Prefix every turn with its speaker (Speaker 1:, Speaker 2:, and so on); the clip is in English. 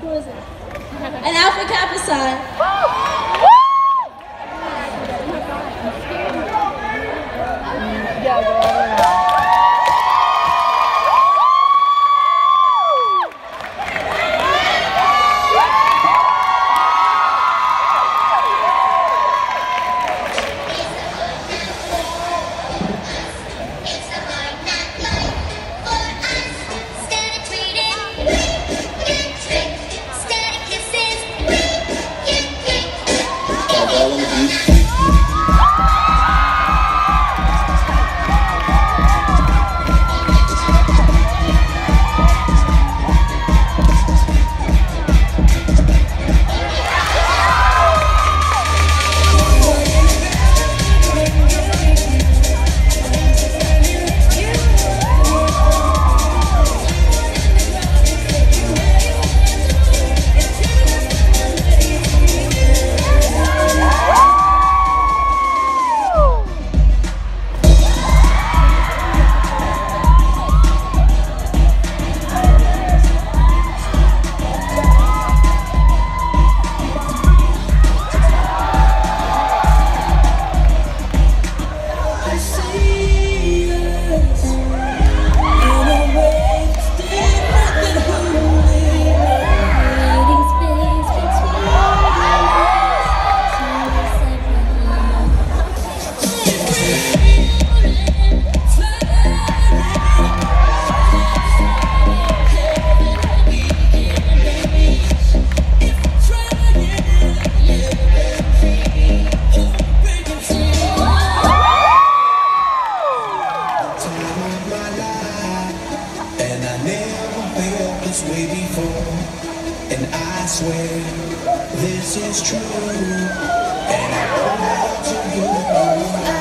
Speaker 1: Who is it? An Alpha Kappa sign.
Speaker 2: This way before. And I swear this is true. And I owe it to you.